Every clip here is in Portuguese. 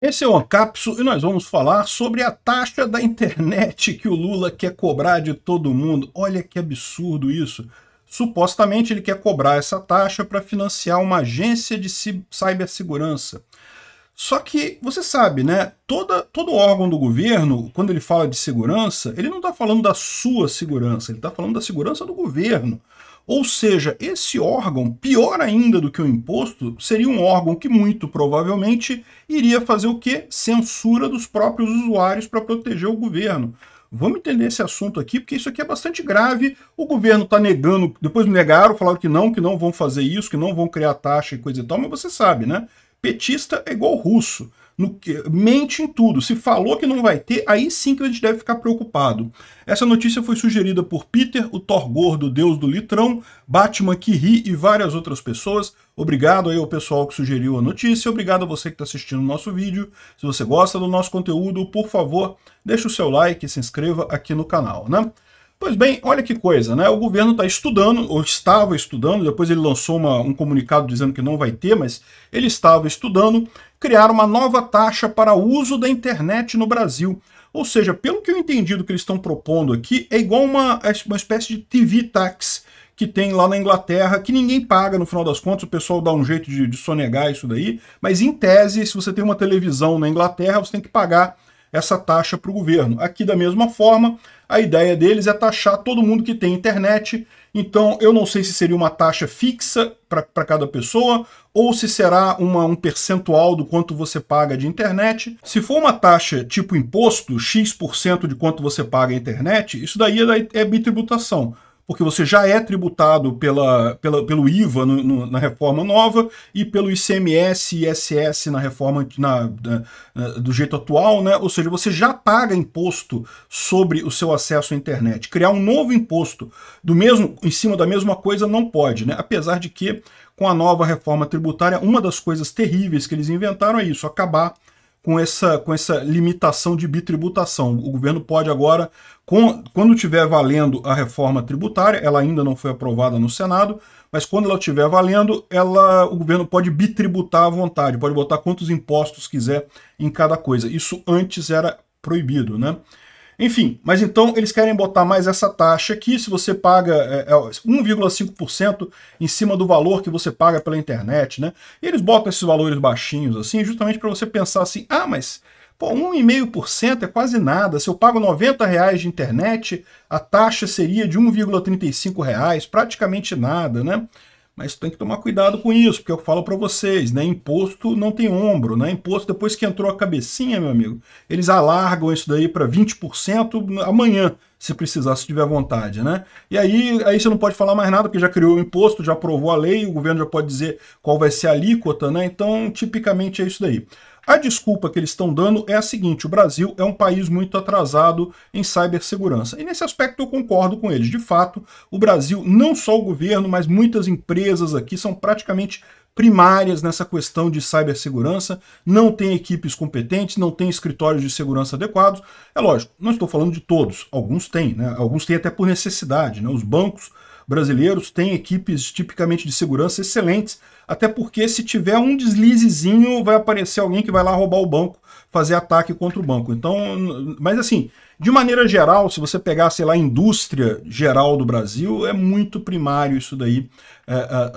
Esse é o Ancapso e nós vamos falar sobre a taxa da internet que o Lula quer cobrar de todo mundo. Olha que absurdo isso. Supostamente ele quer cobrar essa taxa para financiar uma agência de cibersegurança. Só que você sabe, né? Toda, todo órgão do governo, quando ele fala de segurança, ele não está falando da sua segurança, ele está falando da segurança do governo. Ou seja, esse órgão, pior ainda do que o imposto, seria um órgão que muito provavelmente iria fazer o quê? Censura dos próprios usuários para proteger o governo. Vamos entender esse assunto aqui, porque isso aqui é bastante grave. O governo está negando, depois negaram, falaram que não, que não vão fazer isso, que não vão criar taxa e coisa e tal, mas você sabe, né? Petista é igual russo no mente em tudo. Se falou que não vai ter, aí sim que a gente deve ficar preocupado. Essa notícia foi sugerida por Peter, o Thor Gordo, Deus do Litrão, Batman que ri e várias outras pessoas. Obrigado aí ao pessoal que sugeriu a notícia, obrigado a você que está assistindo o nosso vídeo. Se você gosta do nosso conteúdo, por favor, deixe o seu like e se inscreva aqui no canal, né? Pois bem, olha que coisa, né? O governo está estudando, ou estava estudando, depois ele lançou uma, um comunicado dizendo que não vai ter, mas ele estava estudando, criar uma nova taxa para uso da internet no Brasil. Ou seja, pelo que eu entendi do que eles estão propondo aqui, é igual uma, uma espécie de TV tax que tem lá na Inglaterra, que ninguém paga no final das contas, o pessoal dá um jeito de, de sonegar isso daí, mas em tese, se você tem uma televisão na Inglaterra, você tem que pagar essa taxa para o governo. Aqui, da mesma forma, a ideia deles é taxar todo mundo que tem internet. Então, eu não sei se seria uma taxa fixa para cada pessoa ou se será uma, um percentual do quanto você paga de internet. Se for uma taxa tipo imposto, X% de quanto você paga a internet, isso daí é, é bitributação porque você já é tributado pela, pela pelo IVA no, no, na reforma nova e pelo ICMS e ISS na reforma na, na, do jeito atual, né? ou seja, você já paga imposto sobre o seu acesso à internet. Criar um novo imposto do mesmo em cima da mesma coisa não pode, né? apesar de que com a nova reforma tributária, uma das coisas terríveis que eles inventaram é isso, acabar com essa, com essa limitação de bitributação. O governo pode agora, com, quando estiver valendo a reforma tributária, ela ainda não foi aprovada no Senado, mas quando ela estiver valendo, ela, o governo pode bitributar à vontade, pode botar quantos impostos quiser em cada coisa. Isso antes era proibido, né? Enfim, mas então eles querem botar mais essa taxa aqui, se você paga é, é 1,5% em cima do valor que você paga pela internet, né? E eles botam esses valores baixinhos assim, justamente para você pensar assim, ah, mas pô, 1,5% é quase nada, se eu pago 90 reais de internet, a taxa seria de 1,35 reais, praticamente nada, né? Mas tem que tomar cuidado com isso, porque eu falo para vocês, né? Imposto não tem ombro, né? Imposto, depois que entrou a cabecinha, meu amigo, eles alargam isso daí para 20% amanhã, se precisar, se tiver vontade, né? E aí, aí você não pode falar mais nada, porque já criou o imposto, já aprovou a lei, o governo já pode dizer qual vai ser a alíquota, né? Então, tipicamente é isso daí. A desculpa que eles estão dando é a seguinte, o Brasil é um país muito atrasado em cibersegurança. E nesse aspecto eu concordo com eles. De fato, o Brasil, não só o governo, mas muitas empresas aqui são praticamente primárias nessa questão de cibersegurança, não tem equipes competentes, não tem escritórios de segurança adequados. É lógico, não estou falando de todos, alguns têm, né? alguns têm até por necessidade. Né? Os bancos brasileiros têm equipes tipicamente de segurança excelentes, até porque se tiver um deslizezinho, vai aparecer alguém que vai lá roubar o banco, fazer ataque contra o banco. Então, mas assim, de maneira geral, se você pegar, sei lá, a indústria geral do Brasil, é muito primário isso daí, é, a,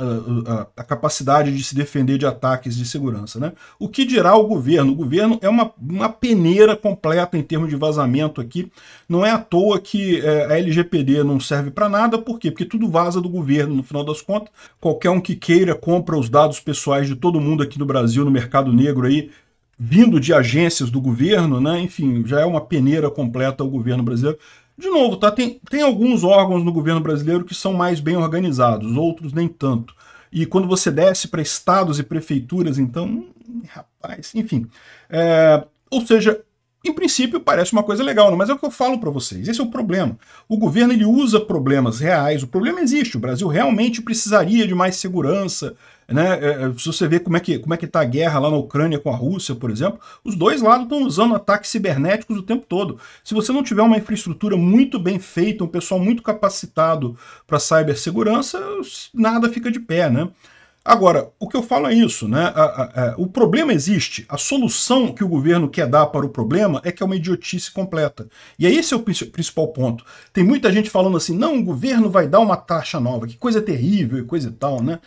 a, a, capacidade de se defender de ataques de segurança. Né? O que dirá o governo? O governo é uma, uma peneira completa em termos de vazamento aqui. Não é à toa que é, a LGPD não serve para nada, por quê? Porque tudo vaza do governo, no final das contas. Qualquer um que queira compra os dados pessoais de todo mundo aqui no Brasil, no mercado negro aí, vindo de agências do governo, né? enfim, já é uma peneira completa o governo brasileiro. De novo, tá? tem, tem alguns órgãos no governo brasileiro que são mais bem organizados, outros nem tanto. E quando você desce para estados e prefeituras, então, hum, rapaz, enfim. É, ou seja, em princípio parece uma coisa legal, mas é o que eu falo para vocês. Esse é o problema. O governo ele usa problemas reais. O problema existe. O Brasil realmente precisaria de mais segurança. Né? É, é, se você vê como é que como é que está a guerra lá na Ucrânia com a Rússia, por exemplo, os dois lados estão usando ataques cibernéticos o tempo todo. Se você não tiver uma infraestrutura muito bem feita, um pessoal muito capacitado para cibersegurança, nada fica de pé, né? Agora, o que eu falo é isso, né? A, a, a, o problema existe, a solução que o governo quer dar para o problema é que é uma idiotice completa. E é esse é o principal ponto. Tem muita gente falando assim, não, o governo vai dar uma taxa nova, que coisa terrível e coisa e tal, né?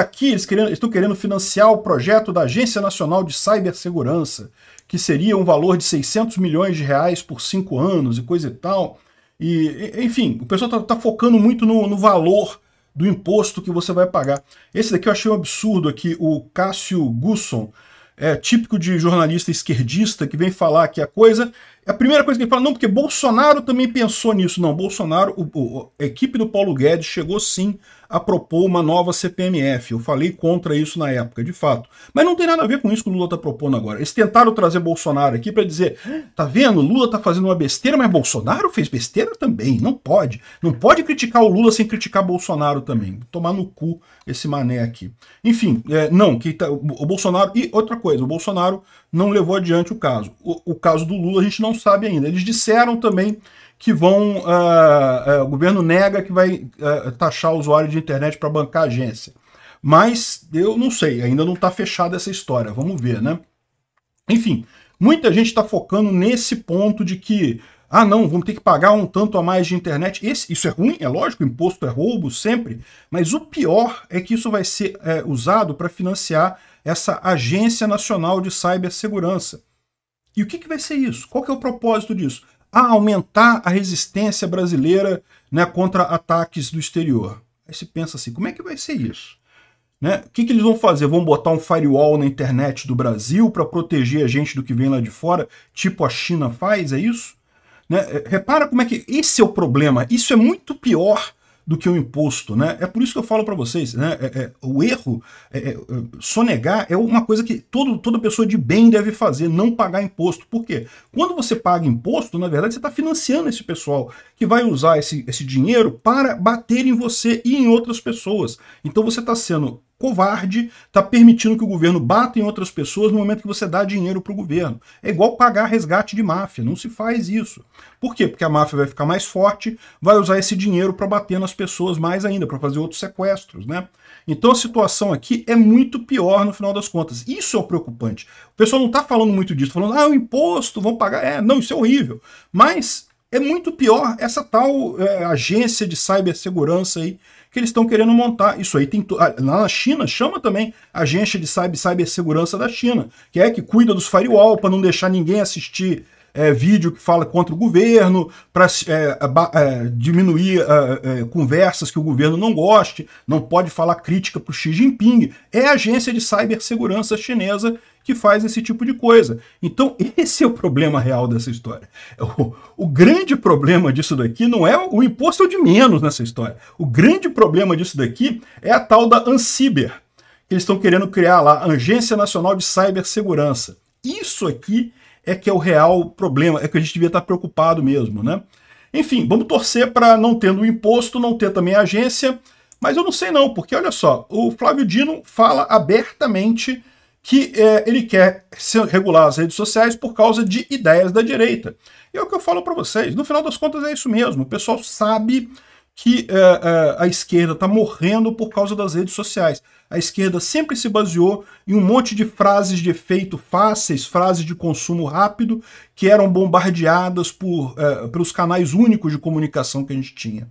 Tá aqui, eles querendo, estão querendo financiar o projeto da Agência Nacional de Cibersegurança, que seria um valor de 600 milhões de reais por cinco anos e coisa e tal. E, enfim, o pessoal está tá focando muito no, no valor do imposto que você vai pagar. Esse daqui eu achei um absurdo aqui, o Cássio Gusson, é típico de jornalista esquerdista que vem falar que a coisa a primeira coisa que ele fala, não, porque Bolsonaro também pensou nisso. Não, Bolsonaro, o, o, a equipe do Paulo Guedes chegou sim a propor uma nova CPMF. Eu falei contra isso na época, de fato. Mas não tem nada a ver com isso que o Lula está propondo agora. Eles tentaram trazer Bolsonaro aqui para dizer, tá vendo, Lula está fazendo uma besteira, mas Bolsonaro fez besteira também. Não pode. Não pode criticar o Lula sem criticar Bolsonaro também. Tomar no cu esse mané aqui. Enfim, é, não, que tá, o Bolsonaro... E outra coisa, o Bolsonaro não levou adiante o caso. O, o caso do Lula a gente não sabe ainda. Eles disseram também que vão. Uh, uh, o governo nega que vai uh, taxar o usuário de internet para bancar a agência. Mas eu não sei, ainda não está fechada essa história. Vamos ver, né? Enfim, muita gente está focando nesse ponto de que. Ah, não, vamos ter que pagar um tanto a mais de internet. Esse, isso é ruim, é lógico, imposto é roubo sempre, mas o pior é que isso vai ser é, usado para financiar essa Agência Nacional de Cibersegurança. E o que, que vai ser isso? Qual que é o propósito disso? a aumentar a resistência brasileira né, contra ataques do exterior. Aí se pensa assim, como é que vai ser isso? Né? O que, que eles vão fazer? Vão botar um firewall na internet do Brasil para proteger a gente do que vem lá de fora, tipo a China faz, é isso? Né? É, repara como é que. Esse é o problema. Isso é muito pior do que o imposto, né? É por isso que eu falo para vocês, né? É, é, o erro, é, é, sonegar é uma coisa que todo, toda pessoa de bem deve fazer, não pagar imposto. Por quê? Quando você paga imposto, na verdade, você está financiando esse pessoal que vai usar esse, esse dinheiro para bater em você e em outras pessoas. Então você está sendo covarde, está permitindo que o governo bata em outras pessoas no momento que você dá dinheiro para o governo. É igual pagar resgate de máfia, não se faz isso. Por quê? Porque a máfia vai ficar mais forte, vai usar esse dinheiro para bater nas pessoas mais ainda, para fazer outros sequestros, né? Então a situação aqui é muito pior no final das contas. Isso é o preocupante. O pessoal não está falando muito disso, falando, ah, o imposto, vão pagar. É, não, isso é horrível. Mas é muito pior essa tal é, agência de cibersegurança aí que eles estão querendo montar. Isso aí tem. Ah, na China, chama também a agência de cyber, cibersegurança da China, que é que cuida dos firewall para não deixar ninguém assistir é, vídeo que fala contra o governo, para é, é, diminuir é, é, conversas que o governo não goste, não pode falar crítica para o Xi Jinping. É a agência de cibersegurança chinesa que faz esse tipo de coisa. Então, esse é o problema real dessa história. O, o grande problema disso daqui não é o imposto de menos nessa história. O grande problema disso daqui é a tal da ANSIBER, que eles estão querendo criar lá, a Agência Nacional de Cibersegurança. Isso aqui é que é o real problema, é que a gente devia estar preocupado mesmo, né? Enfim, vamos torcer para não tendo o imposto, não ter também a agência, mas eu não sei não, porque olha só, o Flávio Dino fala abertamente que é, ele quer regular as redes sociais por causa de ideias da direita. E é o que eu falo para vocês, no final das contas é isso mesmo, o pessoal sabe que é, é, a esquerda está morrendo por causa das redes sociais. A esquerda sempre se baseou em um monte de frases de efeito fáceis, frases de consumo rápido, que eram bombardeadas por, é, pelos canais únicos de comunicação que a gente tinha.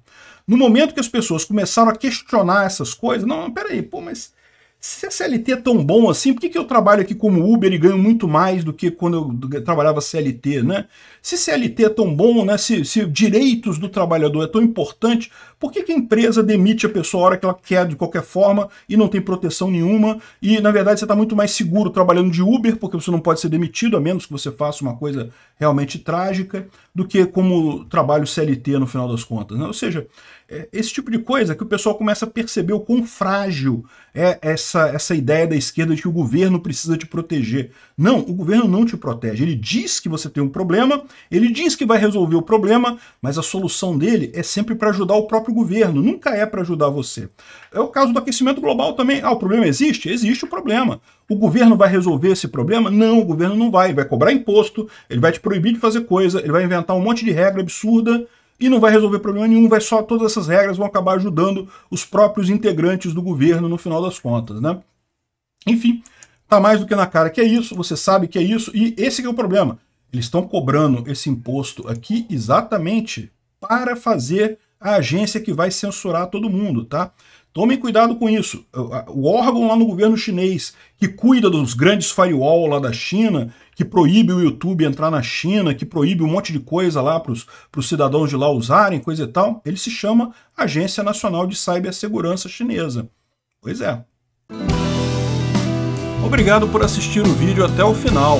No momento que as pessoas começaram a questionar essas coisas, não, peraí, pô, mas se a CLT é tão bom assim, por que, que eu trabalho aqui como Uber e ganho muito mais do que quando eu trabalhava CLT, né? Se CLT é tão bom, né? Se, se direitos do trabalhador é tão importante, por que, que a empresa demite a pessoa a hora que ela quer de qualquer forma e não tem proteção nenhuma? E, na verdade, você está muito mais seguro trabalhando de Uber, porque você não pode ser demitido, a menos que você faça uma coisa realmente trágica, do que como trabalho CLT no final das contas. Né? Ou seja, é, esse tipo de coisa que o pessoal começa a perceber o quão frágil é essa, essa ideia da esquerda de que o governo precisa te proteger. Não, o governo não te protege. Ele diz que você tem um problema, ele diz que vai resolver o problema, mas a solução dele é sempre para ajudar o próprio governo, nunca é para ajudar você. É o caso do aquecimento global também. Ah, o problema existe? Existe o problema. O governo vai resolver esse problema? Não, o governo não vai. Ele vai cobrar imposto, ele vai te proibir de fazer coisa, ele vai inventar um monte de regra absurda e não vai resolver problema nenhum, vai só todas essas regras vão acabar ajudando os próprios integrantes do governo no final das contas, né? Enfim, tá mais do que na cara que é isso, você sabe que é isso, e esse é o problema. Eles estão cobrando esse imposto aqui exatamente para fazer a agência que vai censurar todo mundo, tá? Tomem cuidado com isso. O órgão lá no governo chinês que cuida dos grandes firewall lá da China, que proíbe o YouTube entrar na China, que proíbe um monte de coisa lá para os cidadãos de lá usarem, coisa e tal, ele se chama Agência Nacional de Cibersegurança Chinesa. Pois é. Obrigado por assistir o vídeo até o final.